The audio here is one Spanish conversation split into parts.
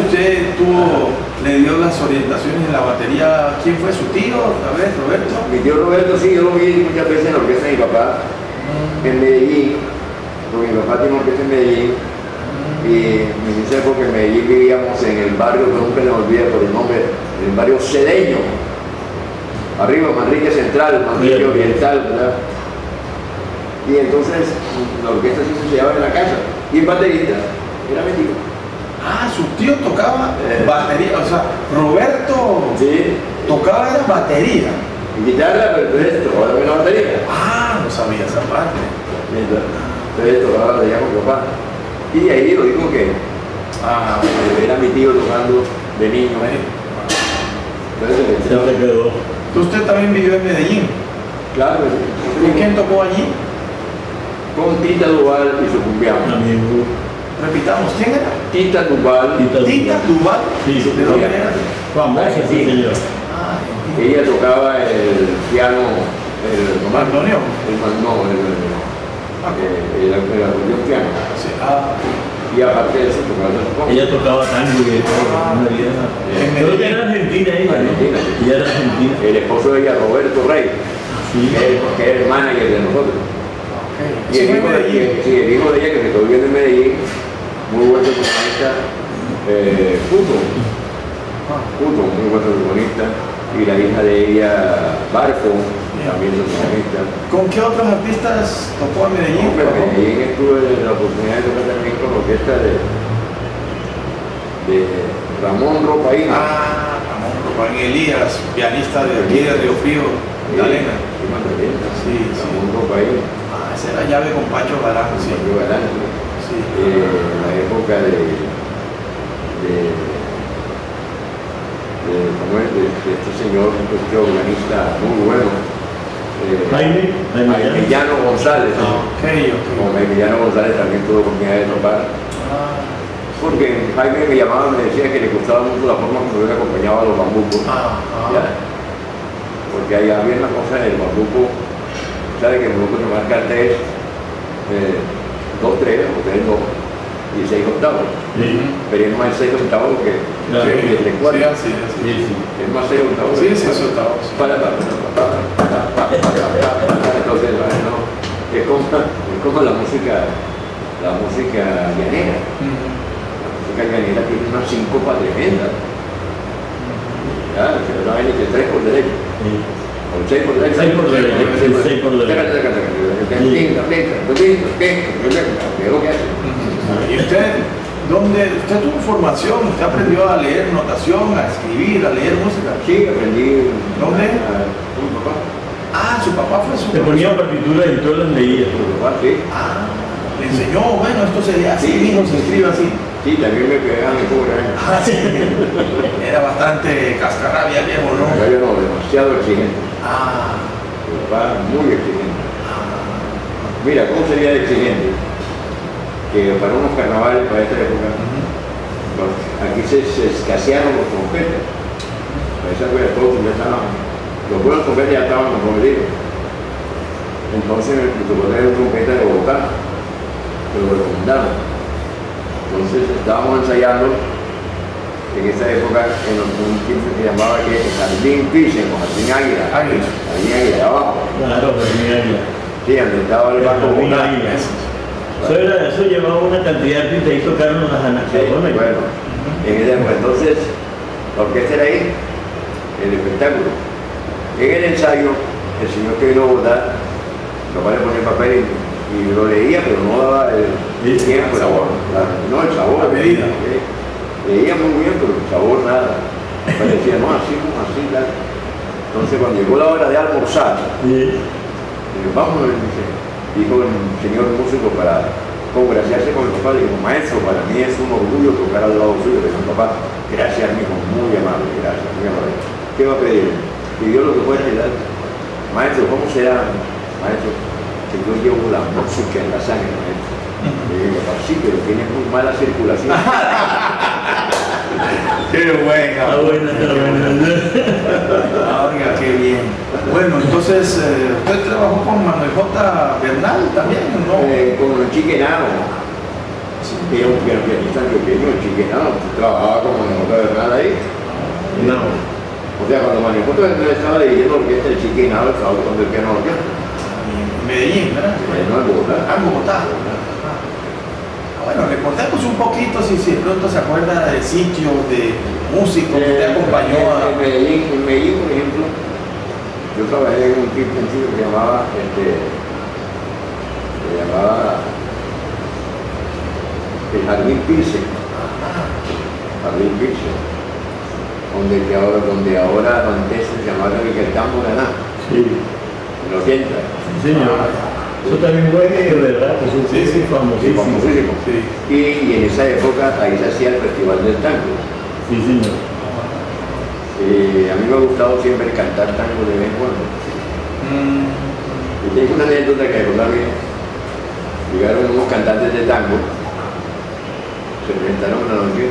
usted tuvo, le dio las orientaciones en la batería, ¿quién fue su tío? A ver, Roberto. Mi tío Roberto, sí, yo lo vi muchas veces en la orquesta de mi papá, en Medellín, porque mi papá tiene una orquesta en Medellín, y me dice porque en Medellín vivíamos en el barrio, que nunca me olvida por el nombre, en el barrio Cedeño, arriba Manrique Central, Manrique Bien. Oriental, ¿verdad? Y entonces la orquesta sí se llevaba en la casa, y el baterista era mi tío. Ah, su tío tocaba Eh. batería, o sea, Roberto Sí, tocaba la batería. y guitarra, pero tocaba también la batería. Ah, no sabía esa parte. Entonces tocaba la batería con mi papá. Y de ahí lo digo que Ah, era mi tío tocando de niño. eh. Entonces, Se me quedó. Usted también vivió en Medellín. claro, ¿Con quién tocó allí? con Tita Duval y su cumbiano. Amigo. Repitamos, ¿quién era? Tita Duval, Tita Tita Duval. Sí, ¿De dónde era? Sí, señor. Ah, ella tocaba el piano, el Bandoneón. el man- no, el, Ah, el, el, el piano. sí. Ah, Y aparte de eso tocaba el. Ella tocaba tango y todo. Una vida. En Creo que Medellín. era argentina ella. era argentina. El esposo de ella, Roberto Rey, Sí. que es, que es el manager de nosotros. Y el hijo, de, Medellín. sí, el hijo de ella que se quedó viviendo en Medellín, muy saxofonista, eh, Puto, Ah, Puto, muy buen saxofonista, y la hija de ella, Barco, también saxofonista. ¿Con qué otros artistas tocó en Medellín? Hombre, en Medellín estuve la oportunidad de tocar también con la orquesta de, de Ramón Ropaín. Ah, Ramón Rubén Elías, pianista de aquí de Río Frío, Galena. Sí. Ramón Ropaín. Ah, esa era llave con Pacho Galán, sí. Mario Galán. Sí. eh, la época de, de, de, ¿cómo es? de, de este señor, este organista muy bueno, eh, Jaime, Jaime Llano. Emiliano González. Ah, ok, ok. Con Emiliano González también tuve oportunidad de tocar. Ah, Porque Jaime me llamaba, me decía que le gustaba mucho la forma como yo le acompañaba a los bambucos. ah, ah. Porque ahí había una cosa en el bambuco, ¿sabe que el bambuco se marca el 3, eh, 2, 3 o 3, 2 y 6 octavos? Sí, Pero es más 6 octavos que Claro. que el 3 cuartos. Sí, sí. Es más 6 octavos. Sí, que tres cuartos. octavos. Para, para, para, Entonces, ¿no? Es como, es como la música, la música llanera. La música llanera tiene una síncopa tremenda. Ya, se lo saben que 3 por derecho. Sí. O 6 por derecho. Seis por derecho, sí, seis por derecho. Es lo que hace. ¿Y usted, dónde, usted tuvo formación, usted aprendió a leer notación, a escribir, a leer música? Sí, aprendí. ¿Dónde? a- con mi papá. Ah, su papá fue su Te ponía partituras y todas las leías. Con mi papá, sí. Ah, le enseñó, bueno, esto se lee así, Sí. se escribe así. Sí, también me pegaban el cobra. ¿eh? Ah, sí. Era bastante cascarrabia viejo, ¿no? No, demasiado exigente. Ah, Mi papá muy exigente. ah, Mira, ¿cómo sería de exigente? Que para unos carnavales, para esta época, aquí se, se escasearon los trompetas. Para esa época todos ya estaban, los buenos trompetas ya estaban comprometidos. Entonces me tocó tener un trompeta de Bogotá, pero lo recomendaron. Entonces estábamos ensayando en esa época en un sitio que se llamaba que Jardín Pisen, o Jardín Águila. Águila. Jardín Águila, de abajo. Claro, mira, mira. Sí, donde estaba el banco Jardín. Águila. Eso. Era, eso llevaba una cantidad de artistas y tocaron las Sí, anacadonas. bueno, en esa época, entonces, la orquesta era ahí, el espectáculo. En el ensayo, el señor que vino a votar, papá le ponía el papel y, y lo leía, pero no daba el Sí, tiempo, el sabor. la- no el sabor. La medida. Sí. Leía muy bien, pero el sabor nada. Papá decía, no, así, no, así, tal. Entonces, cuando llegó la hora de almorzar, Sí. Digo, vamos, dijo el señor músico para congraciarse con el papá, le dijo, maestro, para mí es un orgullo tocar al lado suyo. Le dijo, papá, gracias, mijo, muy amable, gracias, muy amable. ¿Qué va a pedir? Pidió lo que y tal. Maestro, ¿cómo será, maestro, que yo llevo la música en la sangre? Le digo, papá, sí, pero tienes muy mala circulación. Qué buena. Ah, buena, está buena. Ah, oiga, qué bien. Bueno, entonces, eh, ¿usted trabajó con Manuel J. Bernal también, no? Eh, con el chiquenano. Era un pianista el chiquenado, trabajaba como Manejoto Bernal ahí. No. O sea, cuando Manejoto Bernal estaba dirigiendo la orquesta, el chiquenado estaba tocando el piano orquesta. En Medellín, ¿verdad? Bogotá. Ah, en Bogotá. Ah, Bueno, recordemos un poquito si, si de pronto se acuerda de sitios, de músicos que te acompañó en, a... en Medellín, en Medellín, por ejemplo, yo trabajé en un tipo en Chile que se llamaba, este, se llamaba el Jardín Pilsen, Jardín Pilsen, donde, ahora, donde ahora antes se llamaba el Campo Ganá, Sí, los 80. sí, señor. Eso también fue, ¿verdad? Eso Sí, sí, Sí, famosísimo. famosísimo. Sí. Y, y en esa época ahí se hacía el Festival del Tango. Sí, señor. Eh, a mí me ha gustado siempre cantar tango de vez en cuando. Mm, Y tengo una anécdota que recordarme. Llegaron unos cantantes de tango, se presentaron una noche,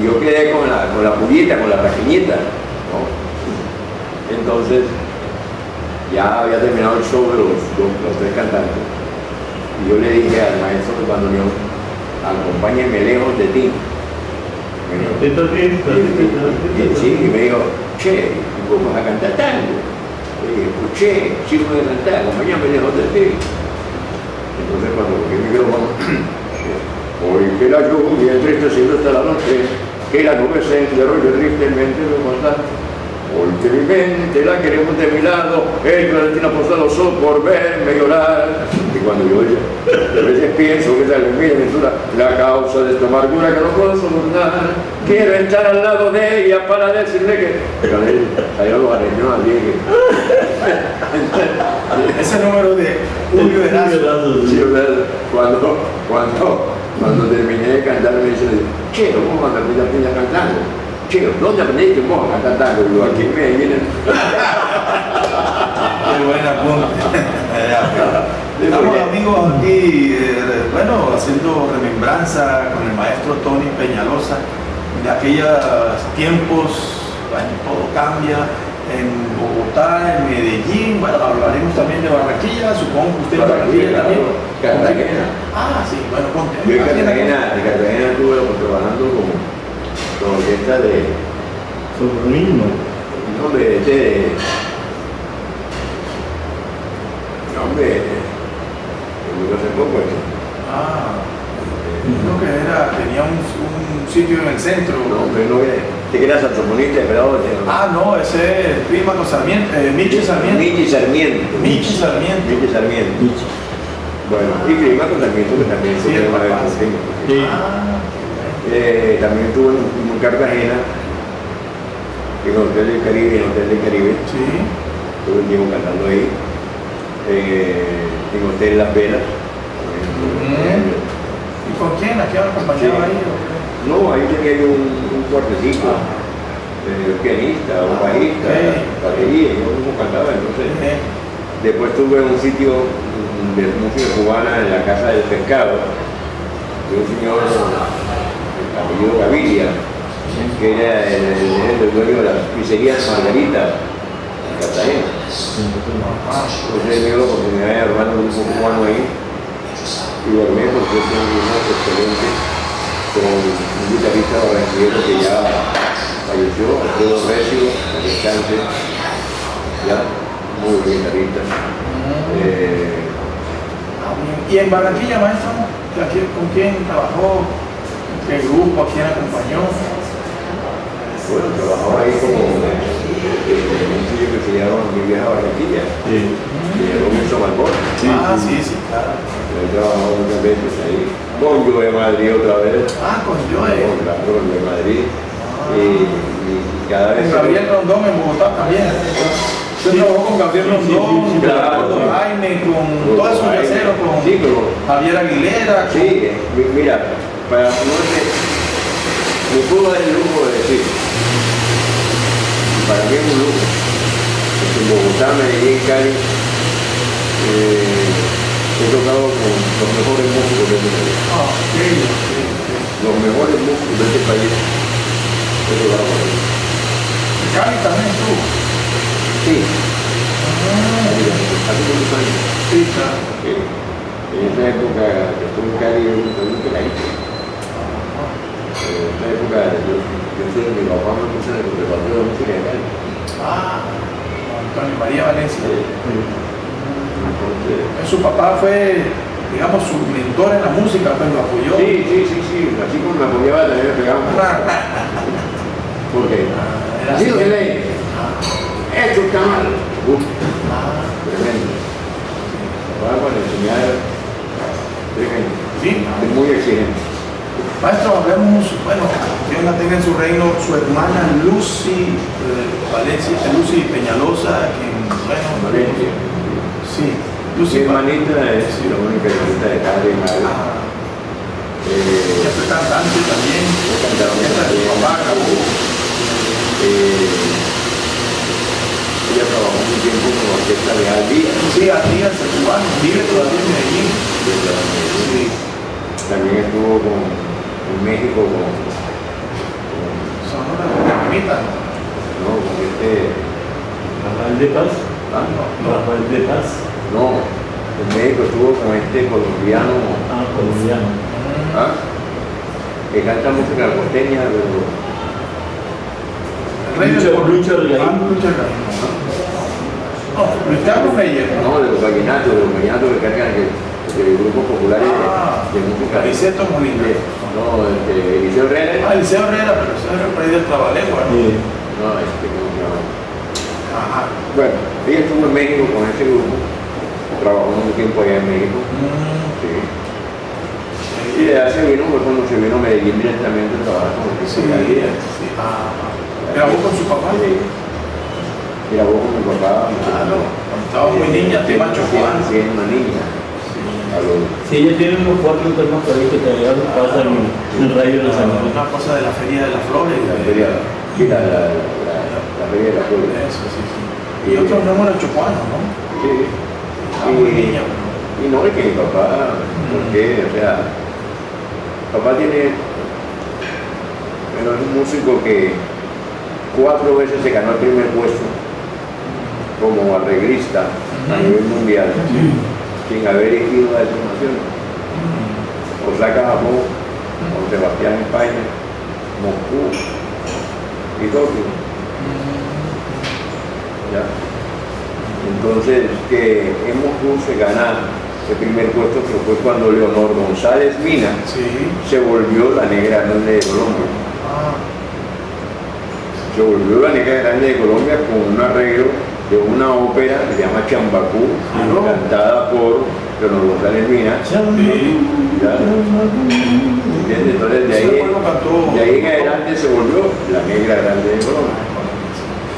y yo quedé con la, con la pullita, con la raquiñita, ¿no? Entonces, ya había terminado el show de los, los, los tres cantantes, y yo le dije al maestro de bandoneón, acompáñenme lejos de ti. Y, y- sí, y me dijo, che, ¿tú vas a cantar tango? Le dije, pues che, voy a cantar, acompáñame lejos de ti. Entonces cuando cogí el micrófono, hoy que la lluvia entristeciendo hasta la noche, que la nube se enderrolla tristemente me mata. Hoy que mi mente la queremos de mi lado, el puesto los ojos por verme llorar. Y cuando yo ya, a veces pienso que es la mi aventura, la causa de esta amargura que no puedo soportar. Quiero estar al lado de ella para decirle que. Pero ahí salieron los areños allí. ese número de Julio Erazo. Sí, cuando, cuando, cuando terminé de cantar me dice, che, ¿cómo aprendiste a aprender cantando? Che, ¿dónde aprendiste vos a cantar? Digo, aquí me vienen. Qué buena punta. Estamos amigos aquí, bueno, haciendo remembranza con el maestro Tony Peñalosa de aquellos tiempos, bueno, todo cambia en Bogotá, en Medellín, bueno, hablaremos también de Barranquilla, supongo que usted en Barranquilla también. Cartagena. Ah, sí, bueno, conte. Yo en Cartagena, en Cartagena estuve trabajando con, con de, Sobre lo mismo. no, hombre, este, de, no, hombre, que murió hace poco, este. Ah, creo que era, tenía un, un sitio en el centro. no, hombre, no, que, que era saxofonista, pero, Ah, no, ese es prima con Sarmiento, eh, Michi Sarmiento. Michi Sarmiento. Michi Sarmiento. Michi Sarmiento. Bueno, y Clima con Sarmiento, que también Sí, fue el. Sí. Ah, Eh, también estuve en, en Cartagena, en el Hotel del Caribe, en el Hotel del Caribe, sí. estuve un tiempo cantando ahí, eh, en Hotel Las Velas. ¿Y con quién? ¿A quién acompañaba Sí. ahí? No, ahí tenía yo un, un cuartecito, eh, pianista, un bajista, batería, yo mismo cantaba, entonces. Eh, Después estuve en un sitio de música cubana en la Casa del Pescado, de un señor apellido Gaviria, que era el, el- el dueño de las pizzerías Margarita en Cartagena. Entonces me dio la oportunidad de armar un grupo cubano ahí y volví porque tengo un excelente con un guitarrista barranquillero que ya falleció, Alfredo Recio, en descanse, ya, muy buen guitarrista. Eh, ah. ¿Y en Barranquilla, maestro? ¿A quién- ¿Con quién trabajó? ¿Qué grupo? ¿A quién acompañó? bueno, trabajaba ahí como eh, en un sitio que se llama Mi Vieja Barranquilla, Sí. que llegó Wilson Malbón. ah, sí, sí, claro. He trabajado muchas veces ahí, con Joe Madrid otra vez. Ah, con Con Joe. claro, con Joe Madrid. Y, y cada vez Con Gabriel Rondón en Bogotá también. Usted Sí. trabajó con Gabriel Sí, sí, Rondón, sí, sí, con claro. Jaime, con Con todos esos yaceros, con Sí, pero Javier Aguilera. con- Sí, mi- mira, para sé, me puedo dar el lujo de decir, para mí es un lujo, porque en Bogotá, Medellín, Cali, eh, he tocado con los mejores músicos de este país. Ok, ok. Los mejores músicos de este país he tocado con ellos. Cali también estuvo. Sí, Ah, hace muchos años. sí, claro. Sí. En esa época que estuve en Cali, soy un peladito. En esa época, yo, yo soy, mi papá me puso en el conservatorio de música de Cali. Ah, Antonio María Valencia. Entonces, Su papá fue, digamos, su mentor en la música, pues lo apoyó. sí, sí, sí, sí, así como me apoyaba también me pegaba. Porque, Era así así. que leí, esto está mal. Uf, Ah, tremendo. Papá cuando enseñar, tremendo. Sí. Es muy exigente. Maestro, hablemos, bueno, Dios la tenga en su reino, su hermana Lucy eh, Valencia, Lucy Peñalosa, quien, bueno, Valencia. sí, Mi Lucy Pa- hermanita es la única hermanita de y madre. Ah, Eh, ella fue cantante también, Fue cantante también. papá eh, ella trabajó un tiempo con la orquesta de Albi. Sí, a días el cubano, vive todavía en Medellín. Sí. También estuvo con, en México con, con, Sonora Bonita, ¿no? no, con este, Rafael de Paz. ah, Rafael de Paz. no, en México estuvo con este colombiano, Ah, colombiano. ¿ah? que canta música costeña, pero El rey del Lucho-. Lucho Regaín. Ah, Lucho Regaín. No, Luis Carlos Meyer, ¿no? no, de los vallenatos, de los vallenatos que cargan que, de grupos populares de- Ah, de, música. Aniceto Molina. de- no, este, Eliseo Herrera. Ah, Eliseo Herrera, pero ese era el rey del trabalengua, ¿no? Sí. No, este, ¿cómo se llama? Ajá. Bueno, ella estuvo en México con ese grupo, trabajó un tiempo allá en México, Mm, sí. Y de se vino, fue cuando se vino a Medellín directamente a trabajar con el Sí, de sí. Ah, ¿Grabó con su papá? Sí. Grabó con mi papá. Claro, cuando estaba muy niña, tema Chocuán. Sí, es una niña. Sí, ella tiene unos cuatro temas por ahí que todavía los pasan en el radio de San Juan. Una cosa de la Feria de las Flores. la feria, la, la, la, la feria de la flor. Eso, sí, sí. Y otros números chocuanos, ¿no? Sí. Pero- Y no, es que mi papá, porque, o sea, papá tiene, bueno, es un músico que cuatro veces se ganó el primer puesto como arreglista a nivel mundial, sin haber ido a esas naciones. Osaka, Japón, San Sebastián, España, Moscú y Tokio. ¿Ya? Entonces, que en Moscú se gana el primer puesto, que fue cuando Leonor González Mina Sí. se volvió la negra grande de Colombia. Ah, Se volvió la negra grande de Colombia con un arreglo de una ópera que se llama Chambacú, Claro. cantada por Leonor González Mina. Entonces, de ahí, de ahí en adelante se volvió la negra grande de Colombia,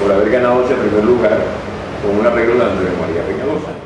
por haber ganado ese primer lugar con un arreglo de Andrés María Peñalosa.